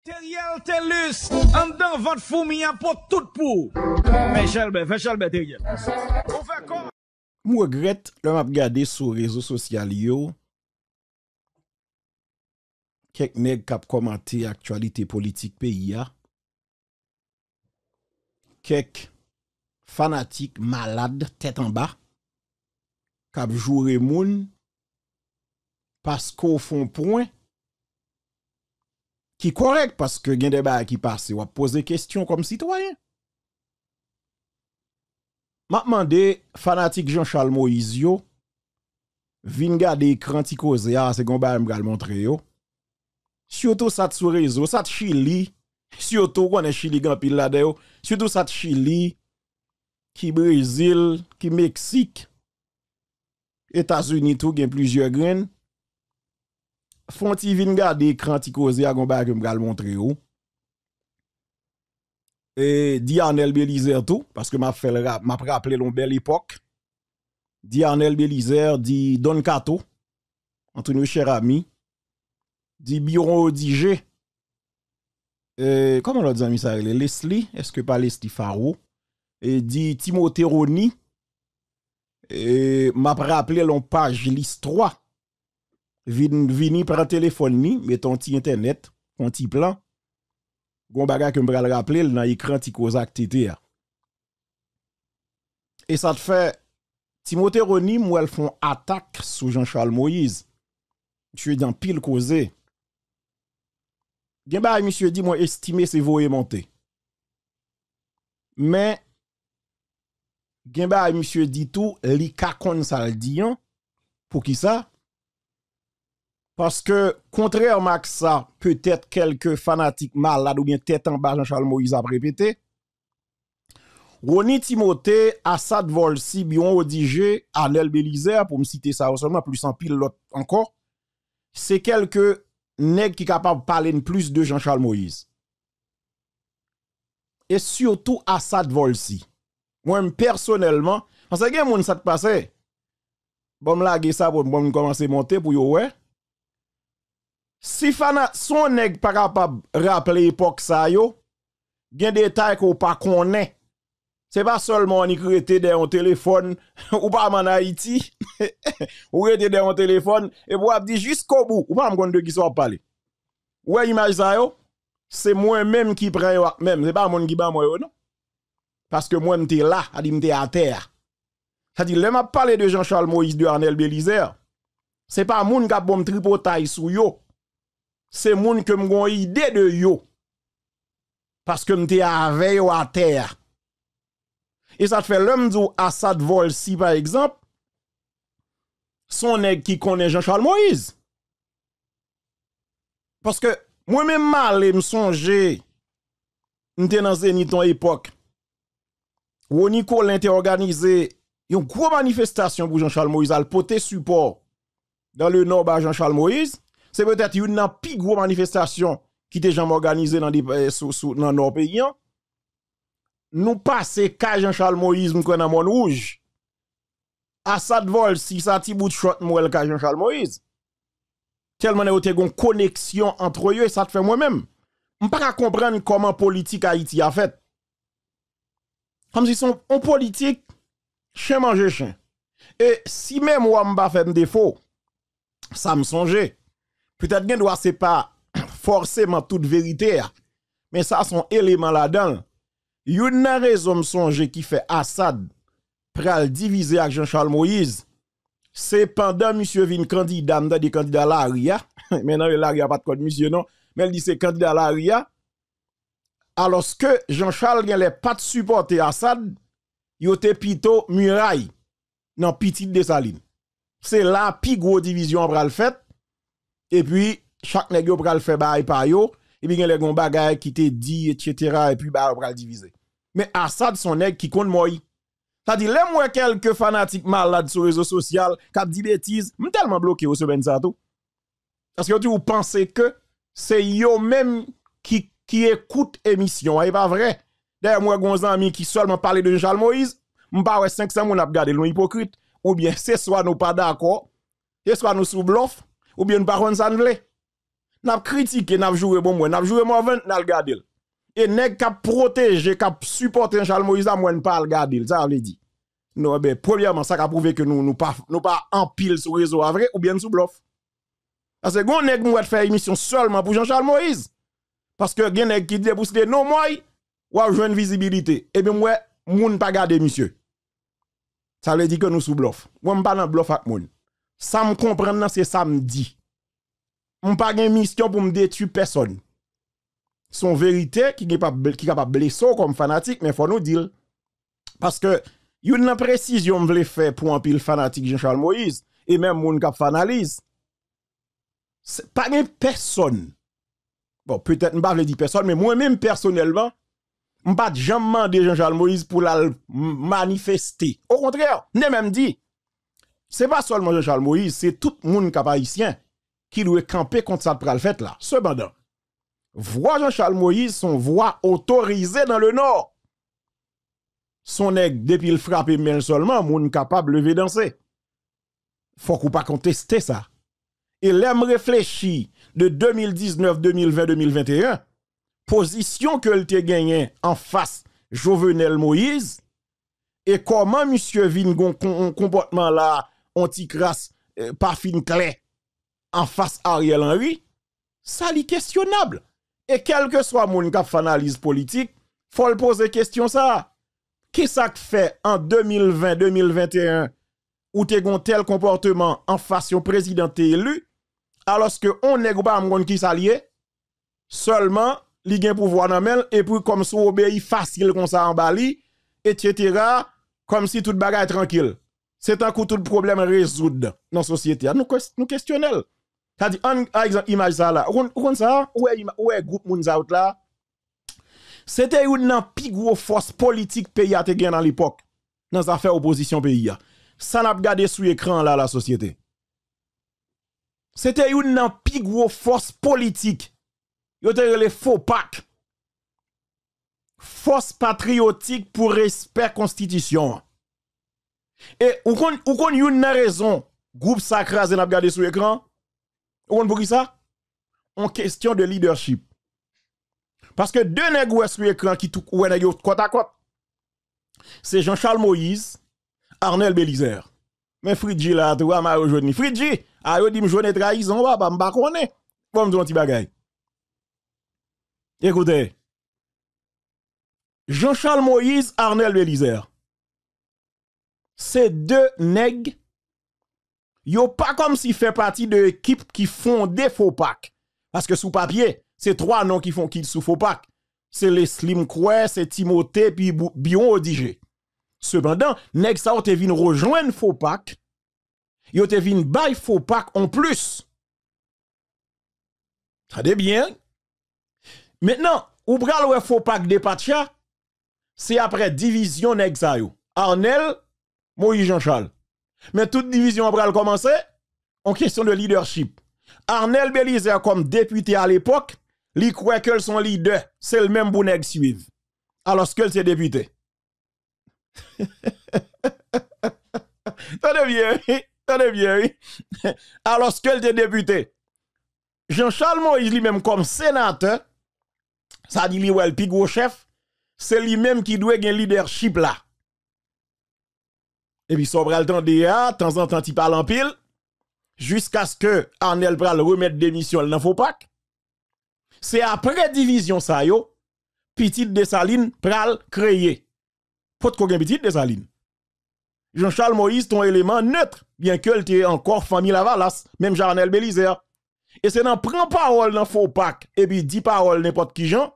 Teriel Telus, an dan vat foumi an pou tout pou. Fè chalbe, fè chalbe Teriel. Ou fè kon? Mou regret lè m ap gade sou rezo sosyal yo kek neg kap komante aktualite politik peyi ya. Kek fanatik malade tèt an ba kap jure moun pasko fon pouen ki korek paske gen deba ki pase wap pose kestyon kom sitwayen. Ma mande fanatik Jean-Charles Moïse yo vin gade ekran ti se gomba mbral montre yo. Syoto sat sou rezo, sat chili, syoto konen chili gampil la de yo, syoto sat chili, ki Brazil, ki Meksik, Etats-Unis tou gen plizye gren, fon ti vin gade ekran ti koze ya gomba mbral montre yo. E Dianel Belizer tou, paske ma praple lon bel epok. Dianel Belizer di Don Kato, antre nou chèr ami, di Biron Odige, e, lò di zami sa rele, Leslie, eske pa Leslie Faro, e di Timote Roni, e ma praple lon page list 3, vini pran telefon ni, meton ti internet, kon ti plan, Gon baga ke mbra l rappele, l nan ekran ti kozak tete ya. E sa te fe, Timote Roni mwel fon atak sou Jean-Charles Moïse. Chwe dan pil koze. Gen ba, msye di mwen estime se vo e monte. Men, gen ba, msye di tou, li kakon sal diyan, pou ki sa? Paske kontrèrman ak sa, petèt kelke fanatik malade ou bien tèt an ba Jean-Charles Moïse ap repete, Roni Timote, Asad Volsi, Bion Odige, Anel Belizer, pou m site sa ou sonman, plus an pil lot ankon, se kelke neg ki kapab palen plus de Jean-Charles Moïse. E surtout Asad Volsi. Mwen personelman, anse gen moun sa te pase, bom la ge sa pou m komanse monte pou yo wey, Si fana son neg pa kapab rappele epok sa yo, gen detay ko pa konen, se pa solman ni krete de yon telefon, ou pa man Haiti, ou krete de yon telefon, e pou ap di jisko bou, ou pa m konde ki so ap pale. Ou e imaj sa yo, se mwen menm ki pre yo ak menm, se pa moun ki ba mwen yo non? Paske mwen mte la, adi mte a ter. Sa di, lem ap pale de Jean-Charles Moïse de Arnel Belizer, se pa moun kap bom tripotay sou yo, Se moun ke mgon ide de yo. Paske mte ave yo a ter. E sa te fe lèm zo Asad Volsi par ekzamp. Son ek ki konen Jean-Charles Moïse. Paske mwen men male msonje. Mte nan zeni ton epok. Woni ko lente organize. Yon kwa manifestasyon pou Jean-Charles Moïse. Al pote support. Dan le nob a Jean-Charles Moïse. Se petet yon nan pi gwo manifestasyon ki te jam organize nan nor peyan, nou pase ka Jean-Charles Moïse mwen kwen nan moun ouj, asad vol si sa ti bout chot mwen ka Jean-Charles Moïse, telman e o te gon koneksyon antro yo, e sa te fe mwen men. Mwen pa ka kompren koman politik Haiti a fet. Kam si son politik, chen manje chen. E si men mwen mba fe mdefo, sa msonje, Petèt gen dwa se pa forseman tout verite ya. Men sa son eleman la dan. Yon nan rezon msonje ki fe Asad pral divize ak Jean-Charles Moïse. Se pandan msye vin kandida mda di kandida la ria. Men nan la ria pat kod msye non. Men di se kandida la ria. Aloske Jean-Charles gen le pat supporte Asad. Yote pito muray nan piti de Saline. Se la pi gwo divizyon pral fet. E pi, chak negyo pral fe bay pa yo, e pi gen le gon bagay ki te di, et cetera, e pi bay pral divize. Me Asad son neg ki kon moyi. Sa di, le mwen kelke fanatik malad sou rezo sosyal, kap di betiz, mwen telman bloke yo se ben sa tou. Aske yo ti ou pense ke, se yo menm ki ekoute emisyon, a e pa vre. Der mwen gon zami ki solman pale de Jean-Charles Moïse, mwen pa we 500 moun ap gade loun hipokrite, ou bien se swa nou pa dako, se swa nou sou blof, Ou bien par contre ça ne vle. N'a critiqué, n'a joué bon moi, n'a joué mauvais, n'a regardé. Et nèg qui protégé, qui supporté Charles Moïse, moi pas regarder, ça veut dit. Non, ben, premièrement, ça a prouvé que nous, nous pas, nous pas en pile sur réseau vrai, ou bien sous bluff. Parce que, gon nèg mouet faire émission seulement pour Jean-Charles Moïse. Parce que, gen nèg qui pour non, moi, ou a une visibilité. Et bien, moi, moun pas garder, monsieur. Ça veut dire que nous sous bluff. Moi, pas dans bluff avec moun. Ça me comprend, c'est ça me dit. Pas une mission pour me détruire personne. Son vérité qui est capable qui capable blesser comme fanatique mais faut nous dire. Parce que une précision me faire pour un pile fanatique Jean-Charles Moïse et même moun qui c'est pas une personne. Bon peut-être pas dire personne mais moi même personnellement je pas jamais demandé Jean-Charles Moïse pour la manifester. Au contraire ne même dit c'est pas seulement Jean-Charles Moïse c'est tout le monde haïtien qui doit camper contre ça le fait là. Cependant voix Jean-Charles Moïse sont voix autorisées dans le nord. Son nèg depuis le frappé mais seulement moun capable lever danser. Faut qu'on pas contester ça. Et l'aime réfléchir de 2019 2020 2021 position que le gagné en face Jovenel Moïse et comment monsieur vin un comportement là anti-crasse euh, pas fin clair en face Ariel Henry ça est questionnable et quel que soit mon cap analyse politique faut le poser question ça qui ça fait en 2020 2021 où tu un tel comportement en face au président élu alors que on n'est pas qui s'allier seulement li gen pouvoir nan et puis comme ça obéit facile comme ça en Bali etc. comme si tout bagage tranquille c'est un coup tout problème résoudre dans la société. Nous ça dit un exemple image ça là. Ça? Où est groupe moun out là? C'était une plus gros force politique pays gen dans l'époque dans affaires opposition pays ça n'a pas gardé sous écran là la société. C'était une plus force politique. Yo te les faux pack. Force patriotique pour respect constitution et ou kon ou kon une raison groupe sacré n'a regardé sur écran ou kon ça? En question de leadership. Parce que deux nèg sur écran qui tout ou nèg côte à c'est Jean-Charles Moïse Arnel Belizer. Mais Fridji là toi m'a aujourd'hui Fridji a yo dit me joine trahison papa m'pa connaît. Bon un petit bagay Écoutez, Jean-Charles Moïse, Arnel Belizer, ces deux nègres, yo pas comme s'ils fait partie de l'équipe qui font des faux. Parce que sous papier, c'est trois noms qui font qui sous faux. C'est les Slim Croix, c'est Timothée, puis Bion Odigé. Cependant, nèg ça te vin rejoindre faux pack. Yo te vin bay faux en plus. Ça bien. Maintenant, ou pral ou faux pack de c'est après division nèg Arnel, Moïse Jean-Charles. Mais toute division pral commencer en question de leadership. Arnel Belize comme député à l'époque, li croit que son leader, c'est le même nèg suivre. Alors que c'est député. Tenez bien, tenez bien. Alors que est député. Jean-Charles Moïse lui-même comme sénateur, ça dit lui le plus gros chef, c'est lui-même qui doit un leadership là. Et puis Sobral le temps de temps en temps il parle en pile jusqu'à ce que Arnel pral remette démission dans faux pas. C'est après division ça yo, petite Dessaline pral créer. Faut qu'on petite Dessaline. Jean-Charles Moïse ton élément neutre, bien que était encore famille Lavalas, même Jarnel Belizer. Et c'est dans prend parole dans faux pack et puis dit parole n'importe qui gens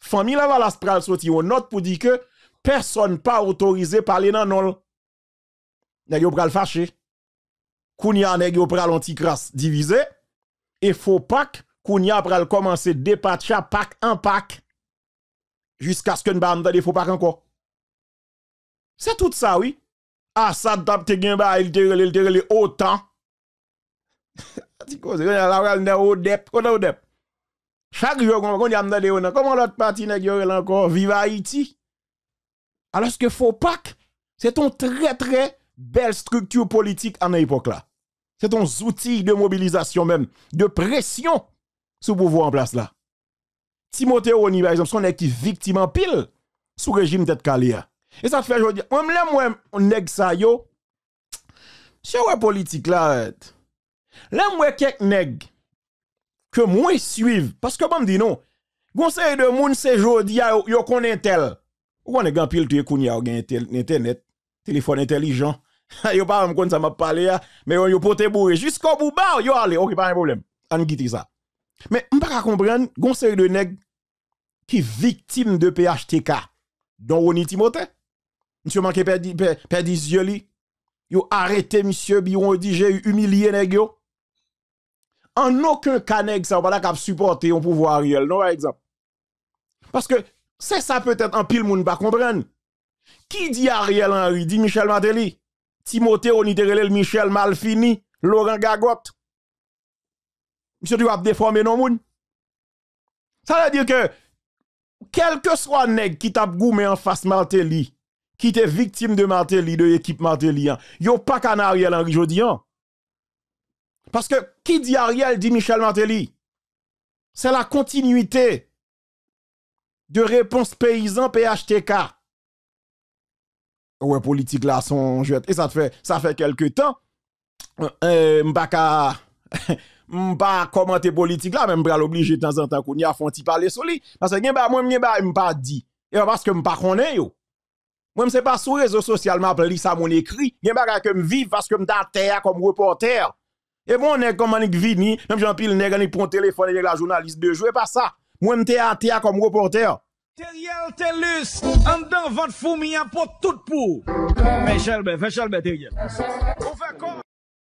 famille la va la pral sorti une note pour dire que personne pas autorisé parler dans non. Nèg yo pral fâché. Kounya nèg yo pral anti-crasse divisé et faux pack kounya pral commencer dépatcha pack en pack jusqu'à ce que ne pas des faux pack encore. C'est tout ça oui. Assad tap te gen ba il te il te autant. La pral odep, on odep. Chaque jour, on y a de comment l'autre parti n'est encore? Vive Haïti. Alors que faux PAC, c'est une très très belle structure politique en époque là. C'est un outil de mobilisation même, de pression sous pouvoir en place là. Timothée Oni, par exemple, son est qui victime en pile sous régime tête. Et ça fait aujourd'hui. Moi, moi, on nèg ça yo. C'est politique là. Là, moi, quelques nèg que moi suivre. Parce que me dit non. Conseil de moun c'est jodi yo connaît tel. Ou on est grand pile tu ou internet, téléphone intelligent. yo pas me kon ça m'a mais yo pote bourré jusqu'au bout ba yo allez, OK pas un problème. On quitte ça. Mais on pas comprendre conseil de nèg qui victime de PHTK dont Ronnie Timothée. Monsieur manqué perdi perdi yeux li. Yo arrêté monsieur Biron dit j'ai humilié nèg yo. En aucun cas nèg ça pas capable supporter un pouvoir réel non exemple. Parce que c'est ça peut-être un pile moun pas comprendre. Qui dit Ariel Henry? Dit Michel Martelly. Timothée Oniterelel Michel Malfini, Laurent Gagot. Monsieur tu vas déformer non moun. Ça veut dire que quel que soit nèg qui tape goumé en face Martelly, qui était victime de Martelly, de l'équipe Martelly, hein, yo pas qu'un Ariel Henry jodi hein. Parce que qui dit Ariel dit Michel Martelly. C'est la continuité de réponse paysan PHTK. Ouais, politique là, son jeu. Et ça fait, ça fait quelques temps. Euh, m'baka, m'pa commenter politique là, même bral obligé de temps en temps qu'on y a font parler sur lui. Parce que bah, moi, m'pa m'pa dit. Et parce que m'pa connais yo. Moi, m'sais pas sur réseau social, m'a appelé ça mon écrit. Gen baga que m'vive parce que m'ta terre comme reporter. Et bon, on est comme on vini, même Jean-Pierre Nègre, il prend téléphone avec la journaliste de jouer pas ça. Moi, m'te à terre comme reporter. Teriel Telus, en dans votre fourmi pour tout pour. Michel, Michel, Teriel. On fait quoi?